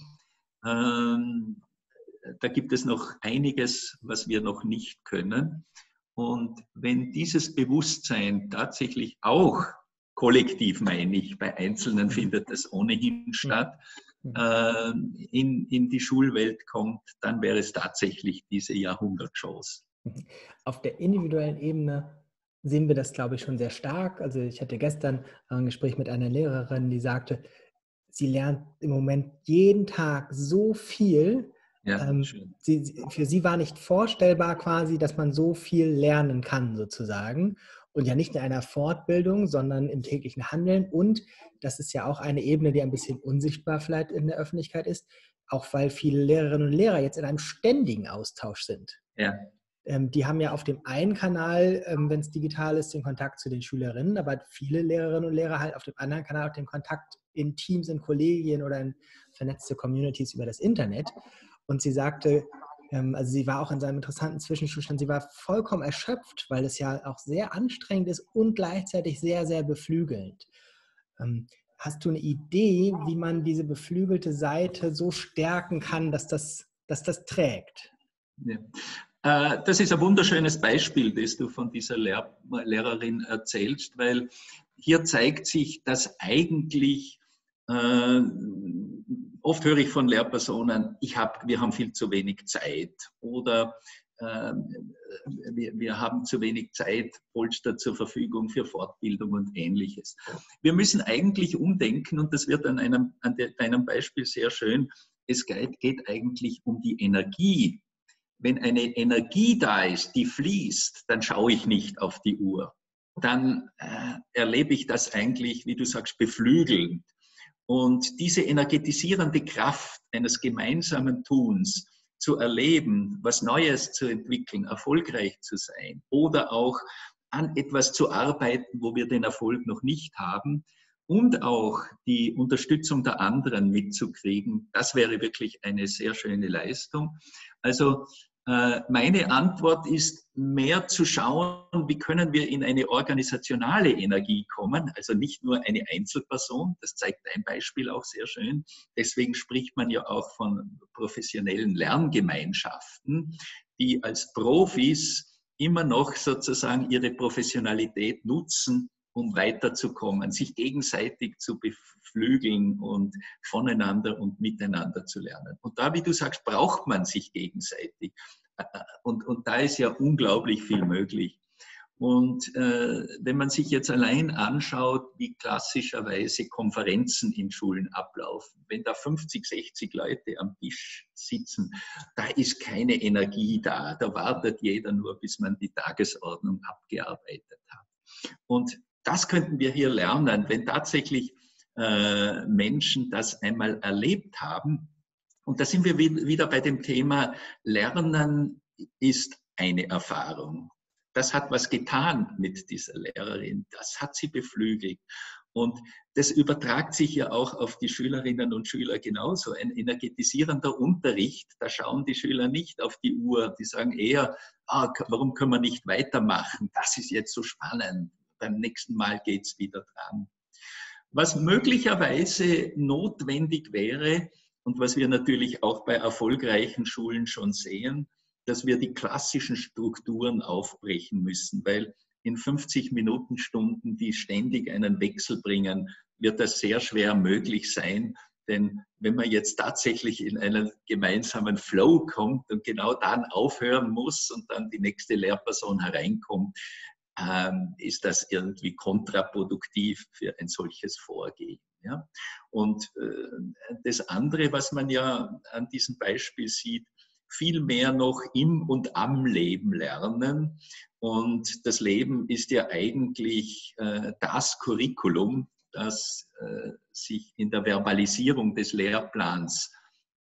[SPEAKER 2] Ähm, da gibt es noch einiges, was wir noch nicht können. Und wenn dieses Bewusstsein tatsächlich auch kollektiv, meine ich, bei Einzelnen findet es ohnehin statt, äh, in, in die Schulwelt kommt, dann wäre es tatsächlich diese Jahrhundertchance.
[SPEAKER 1] Auf der individuellen Ebene sehen wir das, glaube ich, schon sehr stark. Also ich hatte gestern ein Gespräch mit einer Lehrerin, die sagte, sie lernt im Moment jeden Tag so viel, ja, ähm, sie, für sie war nicht vorstellbar quasi, dass man so viel lernen kann sozusagen. Und ja nicht in einer Fortbildung, sondern im täglichen Handeln. Und das ist ja auch eine Ebene, die ein bisschen unsichtbar vielleicht in der Öffentlichkeit ist, auch weil viele Lehrerinnen und Lehrer jetzt in einem ständigen Austausch sind. Ja. Ähm, die haben ja auf dem einen Kanal, ähm, wenn es digital ist, den Kontakt zu den Schülerinnen, aber viele Lehrerinnen und Lehrer halt auf dem anderen Kanal auch den Kontakt in Teams, in Kollegien oder in vernetzte Communities über das Internet. Und sie sagte, ähm, also sie war auch in seinem interessanten Zwischenzustand, sie war vollkommen erschöpft, weil es ja auch sehr anstrengend ist und gleichzeitig sehr, sehr beflügelnd. Ähm, hast du eine Idee, wie man diese beflügelte Seite so stärken kann, dass das, dass das trägt?
[SPEAKER 2] Ja. Äh, das ist ein wunderschönes Beispiel, das du von dieser Lehr Lehrerin erzählst, weil hier zeigt sich, dass eigentlich äh, oft höre ich von Lehrpersonen, ich hab, wir haben viel zu wenig Zeit oder äh, wir, wir, haben zu wenig Zeit, Polster zur Verfügung für Fortbildung und ähnliches. Wir müssen eigentlich umdenken und das wird an einem, an deinem Beispiel sehr schön. Es geht, geht eigentlich um die Energie. Wenn eine Energie da ist, die fließt, dann schaue ich nicht auf die Uhr. Dann äh, erlebe ich das eigentlich, wie du sagst, beflügelnd. Und diese energetisierende Kraft eines gemeinsamen Tuns zu erleben, was Neues zu entwickeln, erfolgreich zu sein oder auch an etwas zu arbeiten, wo wir den Erfolg noch nicht haben und auch die Unterstützung der anderen mitzukriegen, das wäre wirklich eine sehr schöne Leistung. Also meine Antwort ist mehr zu schauen, wie können wir in eine organisationale Energie kommen, also nicht nur eine Einzelperson, das zeigt ein Beispiel auch sehr schön. Deswegen spricht man ja auch von professionellen Lerngemeinschaften, die als Profis immer noch sozusagen ihre Professionalität nutzen, um weiterzukommen, sich gegenseitig zu beflügeln und voneinander und miteinander zu lernen. Und da, wie du sagst, braucht man sich gegenseitig. Und, und da ist ja unglaublich viel möglich. Und äh, wenn man sich jetzt allein anschaut, wie klassischerweise Konferenzen in Schulen ablaufen, wenn da 50, 60 Leute am Tisch sitzen, da ist keine Energie da. Da wartet jeder nur, bis man die Tagesordnung abgearbeitet hat. Und das könnten wir hier lernen, wenn tatsächlich äh, Menschen das einmal erlebt haben. Und da sind wir wieder bei dem Thema, Lernen ist eine Erfahrung. Das hat was getan mit dieser Lehrerin. Das hat sie beflügelt. Und das übertragt sich ja auch auf die Schülerinnen und Schüler genauso. Ein energetisierender Unterricht, da schauen die Schüler nicht auf die Uhr, die sagen eher, ah, warum können wir nicht weitermachen? Das ist jetzt so spannend. Beim nächsten Mal geht es wieder dran. Was möglicherweise notwendig wäre und was wir natürlich auch bei erfolgreichen Schulen schon sehen, dass wir die klassischen Strukturen aufbrechen müssen, weil in 50 Minuten Stunden, die ständig einen Wechsel bringen, wird das sehr schwer möglich sein. Denn wenn man jetzt tatsächlich in einen gemeinsamen Flow kommt und genau dann aufhören muss und dann die nächste Lehrperson hereinkommt, ähm, ist das irgendwie kontraproduktiv für ein solches Vorgehen. Ja? Und äh, das andere, was man ja an diesem Beispiel sieht, viel mehr noch im und am Leben lernen. Und das Leben ist ja eigentlich äh, das Curriculum, das äh, sich in der Verbalisierung des Lehrplans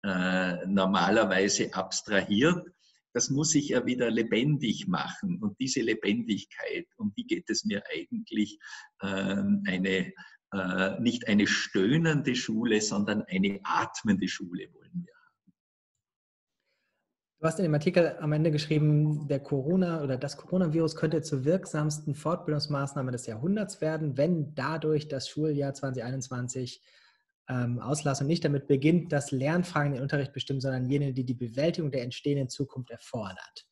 [SPEAKER 2] äh, normalerweise abstrahiert. Das muss sich ja wieder lebendig machen. Und diese Lebendigkeit, um die geht es mir eigentlich, ähm, eine, äh, nicht eine stöhnende Schule, sondern eine atmende Schule wollen wir.
[SPEAKER 1] Du hast in dem Artikel am Ende geschrieben, der Corona oder das Coronavirus könnte zur wirksamsten Fortbildungsmaßnahme des Jahrhunderts werden, wenn dadurch das Schuljahr 2021 ähm, auslassen und nicht damit beginnt, dass Lernfragen den Unterricht bestimmen, sondern jene, die die Bewältigung der entstehenden Zukunft erfordert.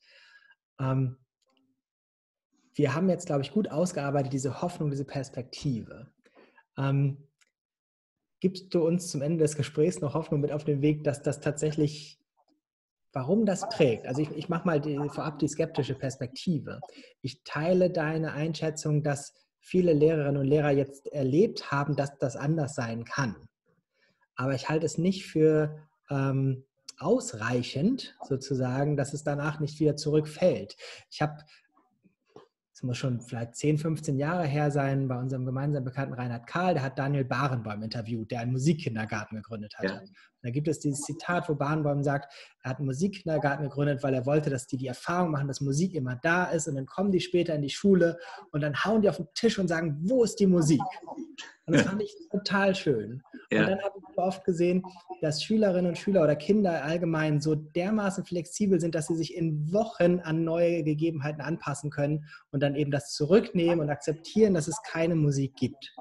[SPEAKER 1] Ähm, wir haben jetzt, glaube ich, gut ausgearbeitet diese Hoffnung, diese Perspektive. Ähm, gibst du uns zum Ende des Gesprächs noch Hoffnung mit auf den Weg, dass das tatsächlich Warum das trägt, also ich, ich mache mal die, vorab die skeptische Perspektive. Ich teile deine Einschätzung, dass viele Lehrerinnen und Lehrer jetzt erlebt haben, dass das anders sein kann. Aber ich halte es nicht für ähm, ausreichend, sozusagen, dass es danach nicht wieder zurückfällt. Ich habe es muss schon vielleicht 10, 15 Jahre her sein, bei unserem gemeinsamen Bekannten Reinhard Karl, der hat Daniel Barenboim interviewt, der einen Musikkindergarten gegründet hat. Ja. Da gibt es dieses Zitat, wo Barenboim sagt, er hat einen Musikkindergarten gegründet, weil er wollte, dass die die Erfahrung machen, dass Musik immer da ist und dann kommen die später in die Schule und dann hauen die auf den Tisch und sagen, wo ist die Musik? Und das fand ich total schön. Ja. Und dann habe ich oft gesehen, dass Schülerinnen und Schüler oder Kinder allgemein so dermaßen flexibel sind, dass sie sich in Wochen an neue Gegebenheiten anpassen können und dann eben das zurücknehmen und akzeptieren, dass es keine Musik gibt.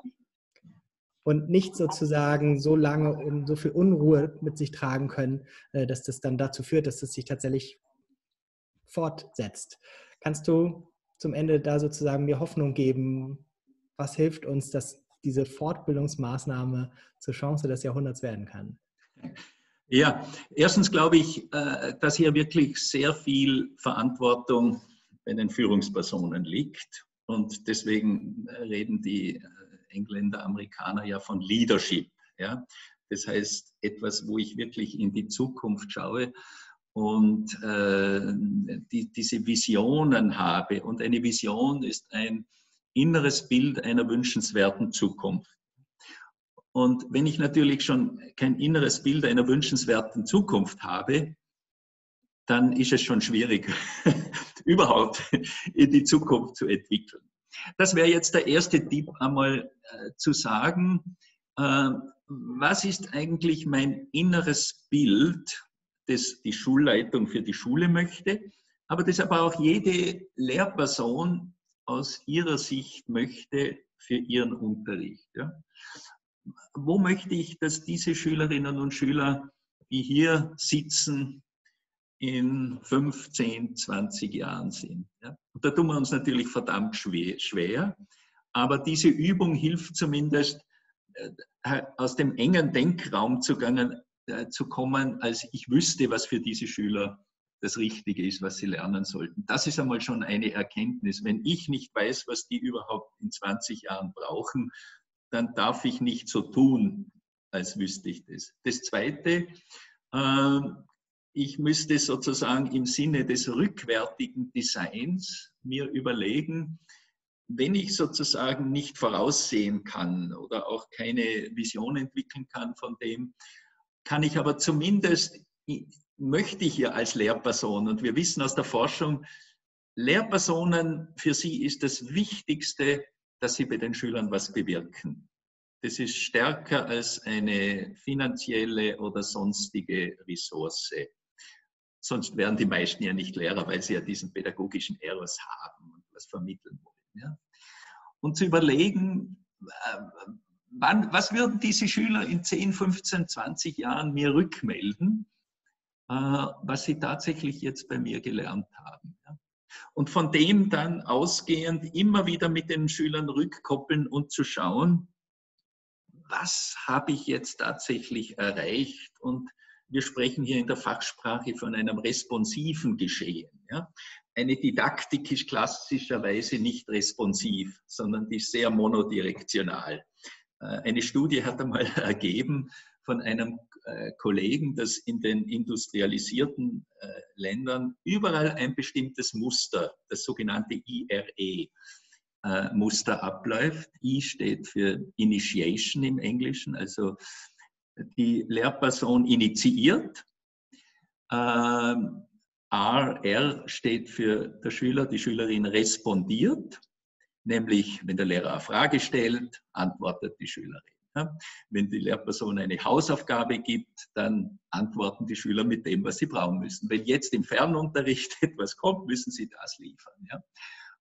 [SPEAKER 1] Und nicht sozusagen so lange und so viel Unruhe mit sich tragen können, äh, dass das dann dazu führt, dass es sich tatsächlich fortsetzt. Kannst du zum Ende da sozusagen mir Hoffnung geben? Was hilft uns, dass diese Fortbildungsmaßnahme zur Chance des Jahrhunderts werden kann?
[SPEAKER 2] Ja, erstens glaube ich, äh, dass hier wirklich sehr viel Verantwortung bei den Führungspersonen liegt. Und deswegen reden die Engländer, Amerikaner ja von Leadership. Ja? Das heißt, etwas, wo ich wirklich in die Zukunft schaue und äh, die, diese Visionen habe. Und eine Vision ist ein inneres Bild einer wünschenswerten Zukunft. Und wenn ich natürlich schon kein inneres Bild einer wünschenswerten Zukunft habe, dann ist es schon schwierig, überhaupt in die Zukunft zu entwickeln. Das wäre jetzt der erste Tipp, einmal äh, zu sagen, äh, was ist eigentlich mein inneres Bild, das die Schulleitung für die Schule möchte, aber das aber auch jede Lehrperson aus ihrer Sicht möchte für ihren Unterricht. Ja? Wo möchte ich, dass diese Schülerinnen und Schüler, die hier sitzen, in 15, 20 Jahren sind? Ja? Und da tun wir uns natürlich verdammt schwer, aber diese Übung hilft zumindest, äh, aus dem engen Denkraum äh, zu kommen, als ich wüsste, was für diese Schüler das Richtige ist, was sie lernen sollten. Das ist einmal schon eine Erkenntnis. Wenn ich nicht weiß, was die überhaupt in 20 Jahren brauchen, dann darf ich nicht so tun, als wüsste ich das. Das Zweite, äh, ich müsste sozusagen im Sinne des rückwärtigen Designs mir überlegen, wenn ich sozusagen nicht voraussehen kann oder auch keine Vision entwickeln kann von dem, kann ich aber zumindest möchte ich ja als Lehrperson, und wir wissen aus der Forschung, Lehrpersonen, für sie ist das Wichtigste, dass sie bei den Schülern was bewirken. das ist stärker als eine finanzielle oder sonstige Ressource. Sonst wären die meisten ja nicht Lehrer, weil sie ja diesen pädagogischen Eros haben und was vermitteln wollen. Ja. Und zu überlegen, äh, wann, was würden diese Schüler in 10, 15, 20 Jahren mir rückmelden, was sie tatsächlich jetzt bei mir gelernt haben. Und von dem dann ausgehend immer wieder mit den Schülern rückkoppeln und zu schauen, was habe ich jetzt tatsächlich erreicht? Und wir sprechen hier in der Fachsprache von einem responsiven Geschehen. Eine Didaktik ist klassischerweise nicht responsiv, sondern die ist sehr monodirektional. Äh, eine Studie hat einmal ergeben von einem äh, Kollegen, dass in den industrialisierten äh, Ländern überall ein bestimmtes Muster, das sogenannte IRE, äh, abläuft. I steht für Initiation im Englischen, also die Lehrperson initiiert. Ähm, R, R steht für der Schüler, die Schülerin respondiert, nämlich wenn der Lehrer eine Frage stellt, antwortet die Schülerin. Wenn die Lehrperson eine Hausaufgabe gibt, dann antworten die Schüler mit dem, was sie brauchen müssen. Wenn jetzt im Fernunterricht etwas kommt, müssen sie das liefern.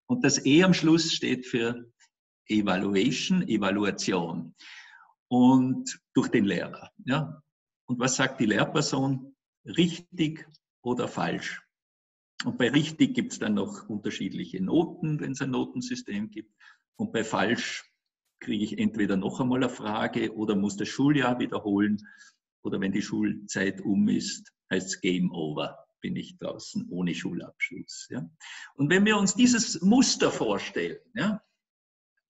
[SPEAKER 2] Und das E am Schluss steht für Evaluation, Evaluation. Und durch den Lehrer. Und was sagt die Lehrperson? Richtig oder falsch? Und bei richtig gibt es dann noch unterschiedliche Noten, wenn es ein Notensystem gibt. Und bei falsch kriege ich entweder noch einmal eine Frage oder muss das Schuljahr wiederholen. Oder wenn die Schulzeit um ist, heißt es Game Over bin ich draußen ohne Schulabschluss. Ja. Und wenn wir uns dieses Muster vorstellen, ja,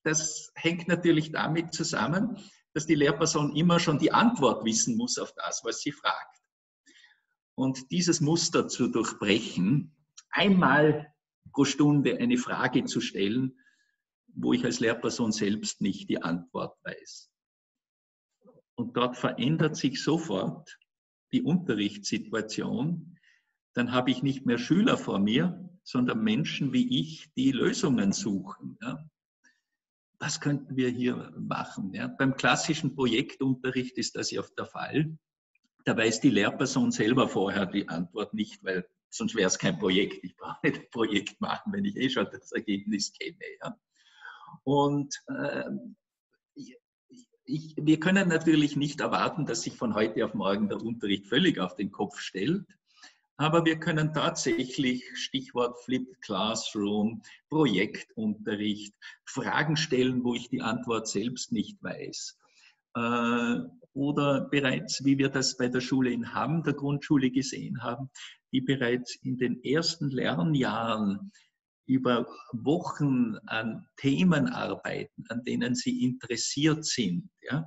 [SPEAKER 2] das hängt natürlich damit zusammen, dass die Lehrperson immer schon die Antwort wissen muss auf das, was sie fragt. Und dieses Muster zu durchbrechen, einmal pro Stunde eine Frage zu stellen, wo ich als Lehrperson selbst nicht die Antwort weiß. Und dort verändert sich sofort die Unterrichtssituation, dann habe ich nicht mehr Schüler vor mir, sondern Menschen wie ich, die Lösungen suchen. Ja. Was könnten wir hier machen? Ja. Beim klassischen Projektunterricht ist das ja oft der Fall. Da weiß die Lehrperson selber vorher die Antwort nicht, weil sonst wäre es kein Projekt. Ich brauche nicht ein Projekt machen, wenn ich eh schon das Ergebnis kenne. Ja. Und äh, ich, wir können natürlich nicht erwarten, dass sich von heute auf morgen der Unterricht völlig auf den Kopf stellt. Aber wir können tatsächlich, Stichwort Flipped Classroom, Projektunterricht, Fragen stellen, wo ich die Antwort selbst nicht weiß. Äh, oder bereits, wie wir das bei der Schule in Hamm, der Grundschule gesehen haben, die bereits in den ersten Lernjahren über Wochen an Themen arbeiten, an denen sie interessiert sind. Ja?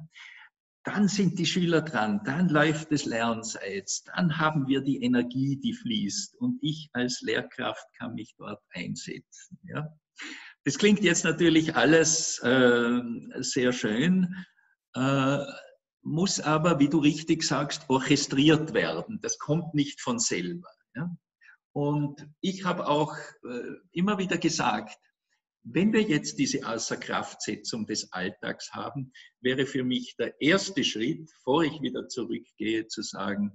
[SPEAKER 2] dann sind die Schüler dran, dann läuft das Lernseits, dann haben wir die Energie, die fließt und ich als Lehrkraft kann mich dort einsetzen. Ja. Das klingt jetzt natürlich alles äh, sehr schön, äh, muss aber, wie du richtig sagst, orchestriert werden. Das kommt nicht von selber. Ja. Und ich habe auch äh, immer wieder gesagt, wenn wir jetzt diese Außerkraftsetzung des Alltags haben, wäre für mich der erste Schritt, bevor ich wieder zurückgehe, zu sagen,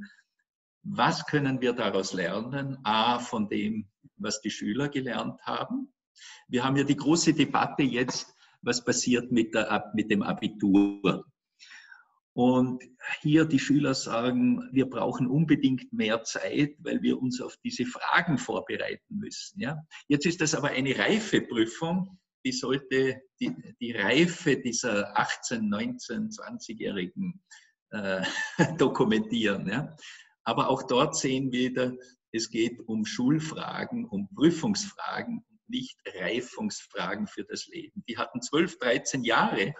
[SPEAKER 2] was können wir daraus lernen? A, von dem, was die Schüler gelernt haben. Wir haben ja die große Debatte jetzt, was passiert mit, der, mit dem Abitur. Und hier die Schüler sagen, wir brauchen unbedingt mehr Zeit, weil wir uns auf diese Fragen vorbereiten müssen. Ja? Jetzt ist das aber eine Reifeprüfung, die sollte die, die Reife dieser 18, 19, 20-Jährigen äh, dokumentieren. Ja? Aber auch dort sehen wir wieder, es geht um Schulfragen, um Prüfungsfragen, nicht Reifungsfragen für das Leben. Die hatten 12, 13 Jahre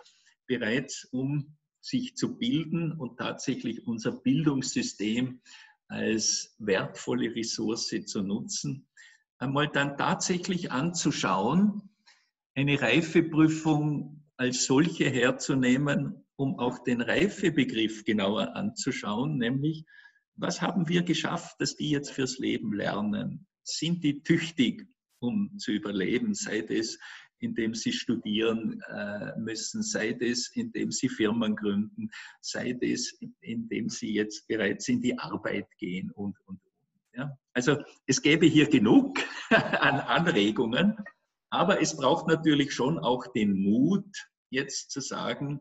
[SPEAKER 2] bereits, um sich zu bilden und tatsächlich unser Bildungssystem als wertvolle Ressource zu nutzen, einmal dann tatsächlich anzuschauen, eine Reifeprüfung als solche herzunehmen, um auch den Reifebegriff genauer anzuschauen, nämlich was haben wir geschafft, dass die jetzt fürs Leben lernen? Sind die tüchtig, um zu überleben, sei es indem sie studieren äh, müssen, sei es, indem sie Firmen gründen, sei es, indem sie jetzt bereits in die Arbeit gehen und, und, ja. Also es gäbe hier genug an Anregungen, aber es braucht natürlich schon auch den Mut, jetzt zu sagen,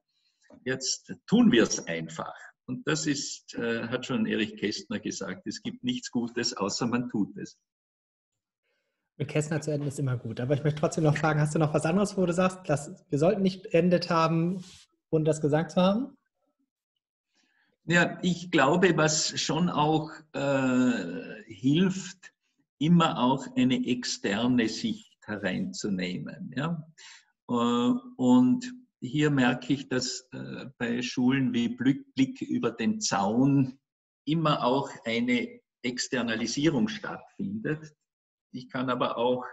[SPEAKER 2] jetzt tun wir es einfach. Und das ist, äh, hat schon Erich Kästner gesagt, es gibt nichts Gutes, außer man tut es.
[SPEAKER 1] Mit Kästner zu enden ist immer gut. Aber ich möchte trotzdem noch fragen, hast du noch was anderes, wo du sagst, dass wir sollten nicht endet haben, ohne das gesagt zu haben?
[SPEAKER 2] Ja, ich glaube, was schon auch äh, hilft, immer auch eine externe Sicht hereinzunehmen. Ja? Äh, und hier merke ich, dass äh, bei Schulen wie Blick über den Zaun immer auch eine Externalisierung stattfindet. Ich kann aber auch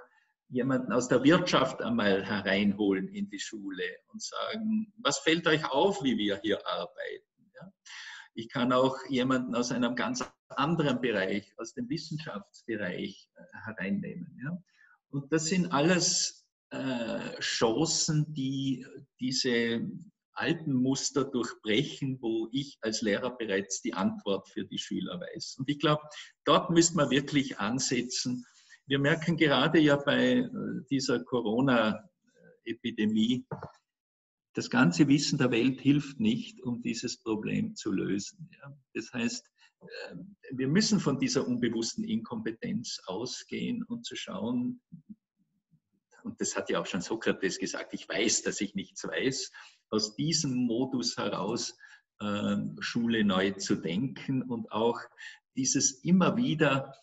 [SPEAKER 2] jemanden aus der Wirtschaft einmal hereinholen in die Schule und sagen, was fällt euch auf, wie wir hier arbeiten? Ja? Ich kann auch jemanden aus einem ganz anderen Bereich, aus dem Wissenschaftsbereich äh, hereinnehmen. Ja? Und das sind alles äh, Chancen, die diese alten Muster durchbrechen, wo ich als Lehrer bereits die Antwort für die Schüler weiß. Und ich glaube, dort müsste man wirklich ansetzen. Wir merken gerade ja bei äh, dieser Corona-Epidemie, das ganze Wissen der Welt hilft nicht, um dieses Problem zu lösen. Das heißt, äh, wir müssen von dieser unbewussten Inkompetenz ausgehen und zu schauen, und das hat ja auch schon Sokrates gesagt, ich weiß, dass ich nichts weiß, aus diesem Modus heraus äh, Schule neu zu denken und auch dieses immer wieder,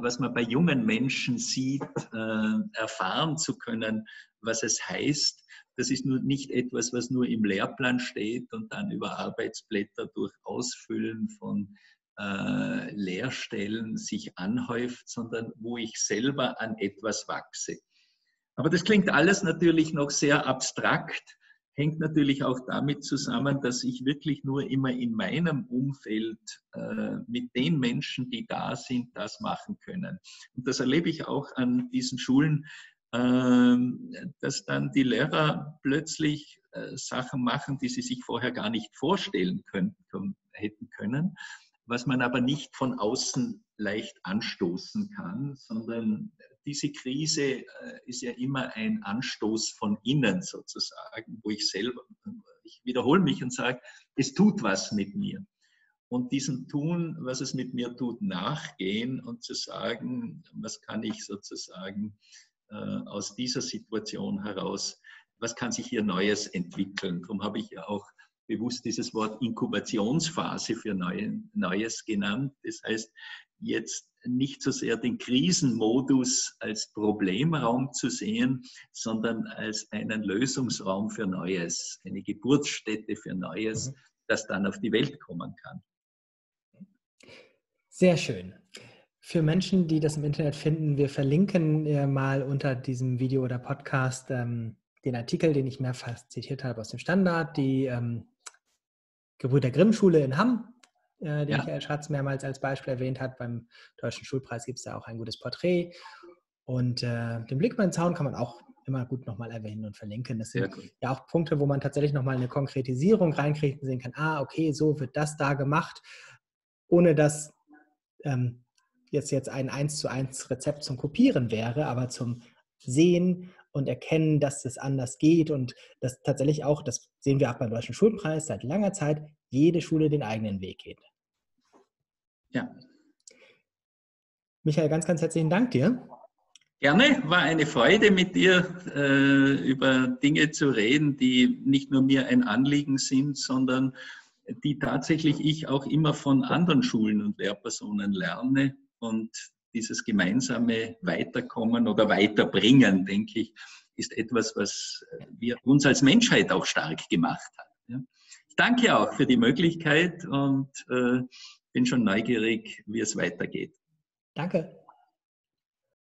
[SPEAKER 2] was man bei jungen Menschen sieht, äh, erfahren zu können, was es heißt. Das ist nur nicht etwas, was nur im Lehrplan steht und dann über Arbeitsblätter durch Ausfüllen von äh, Lehrstellen sich anhäuft, sondern wo ich selber an etwas wachse. Aber das klingt alles natürlich noch sehr abstrakt, hängt natürlich auch damit zusammen, dass ich wirklich nur immer in meinem Umfeld äh, mit den Menschen, die da sind, das machen können. Und das erlebe ich auch an diesen Schulen, äh, dass dann die Lehrer plötzlich äh, Sachen machen, die sie sich vorher gar nicht vorstellen können, hätten können, was man aber nicht von außen leicht anstoßen kann, sondern diese Krise äh, ist ja immer ein Anstoß von innen sozusagen, wo ich selber, ich wiederhole mich und sage, es tut was mit mir. Und diesem Tun, was es mit mir tut, nachgehen und zu sagen, was kann ich sozusagen äh, aus dieser Situation heraus, was kann sich hier Neues entwickeln. Darum habe ich ja auch bewusst dieses Wort Inkubationsphase für Neues genannt. Das heißt, jetzt nicht so sehr den Krisenmodus als Problemraum zu sehen, sondern als einen Lösungsraum für Neues, eine Geburtsstätte für Neues, mhm. das dann auf die Welt kommen kann.
[SPEAKER 1] Sehr schön. Für Menschen, die das im Internet finden, wir verlinken mal unter diesem Video oder Podcast ähm, den Artikel, den ich mehrfach zitiert habe aus dem Standard, die ähm, Gebrüder Grimm Schule in Hamm äh, den ja. Michael Schatz mehrmals als Beispiel erwähnt hat. Beim Deutschen Schulpreis gibt es da auch ein gutes Porträt. Und äh, den Blick über den Zaun kann man auch immer gut nochmal erwähnen und verlinken. Das sind cool. ja auch Punkte, wo man tatsächlich nochmal eine Konkretisierung reinkriegt und sehen kann, ah, okay, so wird das da gemacht, ohne dass ähm, jetzt, jetzt ein 1 zu 1 Rezept zum Kopieren wäre, aber zum Sehen und erkennen, dass es anders geht und dass tatsächlich auch, das sehen wir auch beim Deutschen Schulpreis seit langer Zeit, jede Schule den eigenen Weg geht.
[SPEAKER 2] Ja.
[SPEAKER 1] Michael, ganz, ganz herzlichen Dank dir.
[SPEAKER 2] Gerne, war eine Freude mit dir äh, über Dinge zu reden, die nicht nur mir ein Anliegen sind, sondern die tatsächlich ich auch immer von anderen Schulen und Lehrpersonen lerne. Und dieses gemeinsame Weiterkommen oder Weiterbringen, denke ich, ist etwas, was wir uns als Menschheit auch stark gemacht hat. Ja. Ich danke auch für die Möglichkeit und äh, bin schon neugierig, wie es weitergeht.
[SPEAKER 1] Danke.